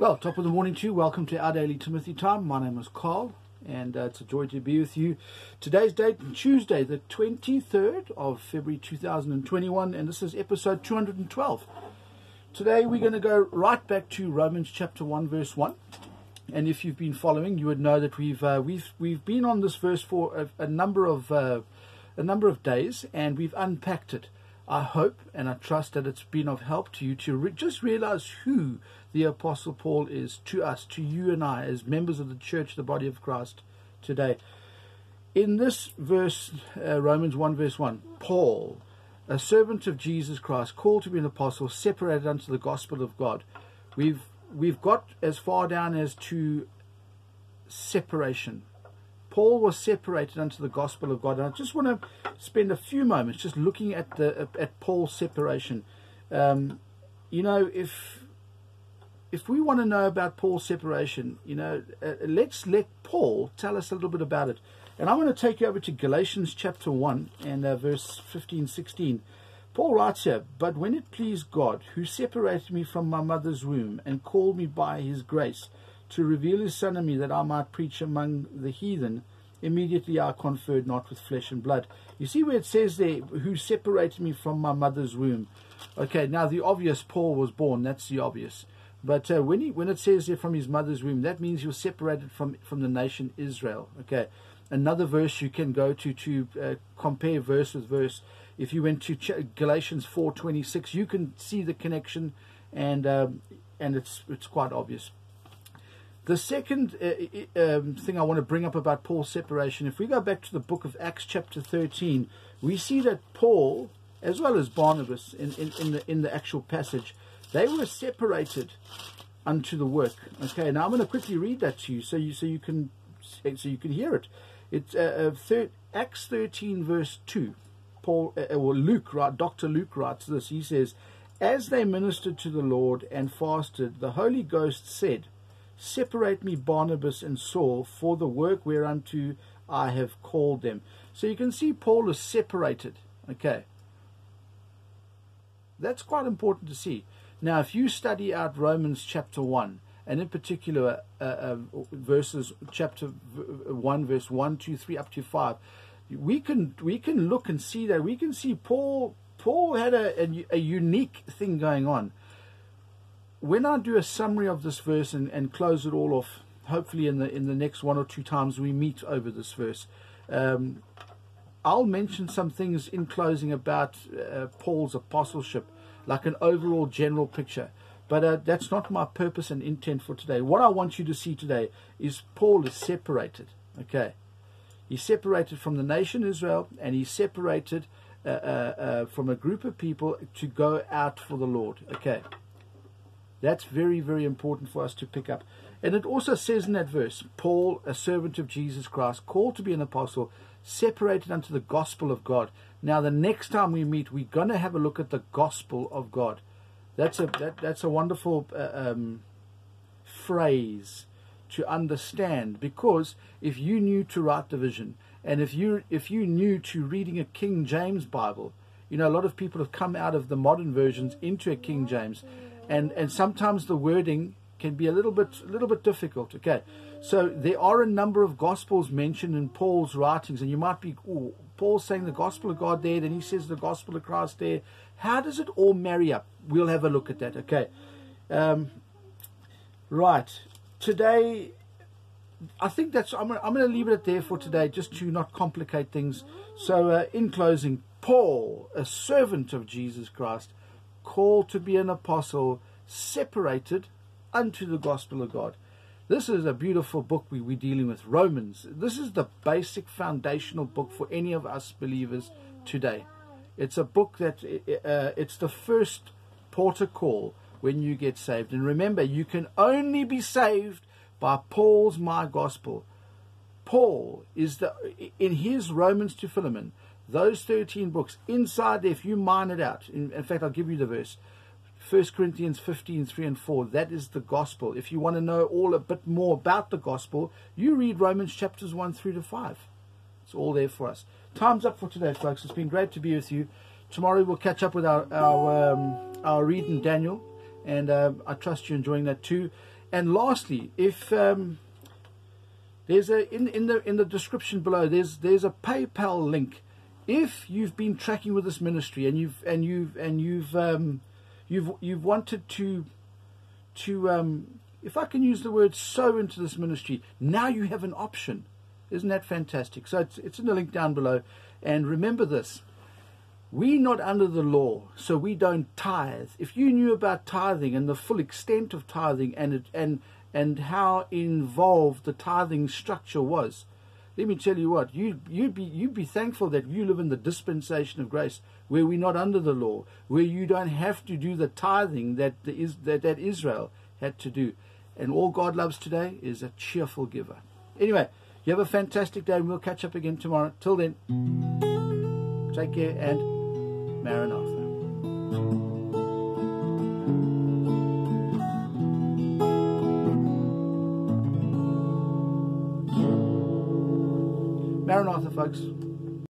Well, top of the morning to you. Welcome to our daily Timothy time. My name is Carl, and uh, it's a joy to be with you. Today's date, Tuesday, the 23rd of February 2021, and this is episode 212. Today we're going to go right back to Romans chapter 1, verse 1. And if you've been following, you would know that we've uh, we've we've been on this verse for a, a number of uh, a number of days, and we've unpacked it. I hope and I trust that it's been of help to you to re- just realize who the Apostle Paul is to us, to you and I, as members of the church, the body of Christ today. In this verse, uh, Romans 1, verse 1, Paul, a servant of Jesus Christ, called to be an apostle, separated unto the gospel of God. We've we've got as far down as to separation. Paul was separated unto the gospel of God. And I just want to spend a few moments just looking at the at Paul's separation. Um, you know, if if we want to know about Paul's separation, you know, uh, let's let Paul tell us a little bit about it. And I'm going to take you over to Galatians chapter 1 and uh, verse 15, 16. Paul writes here, But when it pleased God, who separated me from my mother's womb and called me by his grace to reveal his son in me that I might preach among the heathen, immediately I conferred not with flesh and blood. You see where it says there, who separated me from my mother's womb. Okay, now the obvious, Paul was born, that's the obvious. But uh, when he when it says there from his mother's womb, that means was separated from from the nation Israel. Okay, another verse you can go to to uh, compare verse with verse. If you went to Ch- Galatians four twenty six, you can see the connection, and um, and it's it's quite obvious. The second uh, um, thing I want to bring up about Paul's separation, if we go back to the book of Acts, chapter 13, we see that Paul, as well as Barnabas, in, in, in, the, in the actual passage, they were separated unto the work. Okay, now I'm going to quickly read that to you so you so you can so you can hear it. It's uh, uh, thir- Acts 13 verse 2. Paul uh, or Luke, right? Doctor Luke writes this. He says, "As they ministered to the Lord and fasted, the Holy Ghost said." Separate me Barnabas and Saul for the work whereunto I have called them. So you can see Paul is separated. Okay. That's quite important to see. Now, if you study out Romans chapter 1, and in particular uh, uh, verses chapter 1, verse 1, 2, 3, up to 5, we can we can look and see that we can see Paul Paul had a, a, a unique thing going on when I do a summary of this verse and, and close it all off, hopefully in the in the next one or two times we meet over this verse, um, I'll mention some things in closing about uh, Paul's apostleship, like an overall general picture. But uh, that's not my purpose and intent for today. What I want you to see today is Paul is separated. Okay, he's separated from the nation Israel, and he's separated uh, uh, uh from a group of people to go out for the Lord. Okay. That's very, very important for us to pick up. And it also says in that verse Paul, a servant of Jesus Christ, called to be an apostle, separated unto the gospel of God. Now, the next time we meet, we're going to have a look at the gospel of God. That's a that, that's a wonderful uh, um, phrase to understand because if you new to right division and if you if you new to reading a King James Bible, you know a lot of people have come out of the modern versions into a King James and and sometimes the wording can be a little bit a little bit difficult. Okay, so there are a number of gospels mentioned in Paul's writings, and you might be oh, Paul's saying the gospel of God there, then he says the gospel of Christ there. How does it all marry up? We'll have a look at that. Okay, um, right today. I think that's. I'm. I'm going to leave it there for today, just to not complicate things. So, uh, in closing, Paul, a servant of Jesus Christ, called to be an apostle, separated unto the gospel of God. This is a beautiful book we, we're dealing with. Romans. This is the basic foundational book for any of us believers today. It's a book that uh, it's the first protocol when you get saved. And remember, you can only be saved by Paul's My Gospel. Paul is the in his Romans to Philemon those 13 books, inside there, if you mine it out, in, in fact, I'll give you the verse. 1 Corinthians 15, 3 and 4. That is the gospel. If you want to know all a bit more about the gospel, you read Romans chapters 1 through to 5. It's all there for us. Time's up for today, folks. It's been great to be with you. Tomorrow we'll catch up with our our, um, our read Daniel, and uh, I trust you're enjoying that too. and lastly, if um, there's a in in the in the description below, there's there's a PayPal link. If you've been tracking with this ministry and you've and you've and you've um, you've you've wanted to to um, if I can use the word sow into this ministry, now you have an option. Isn't that fantastic? So it's, it's in the link down below. And remember this we're not under the law, so we don't tithe. If you knew about tithing and the full extent of tithing and it, and and how involved the tithing structure was, let me tell you what you you'd be you'd be thankful that you live in the dispensation of grace where we're not under the law, where you don't have to do the tithing that the, that that Israel had to do, and all God loves today is a cheerful giver. Anyway, you have a fantastic day, and we'll catch up again tomorrow. Till then, take care and. Maranatha. Maranatha, folks.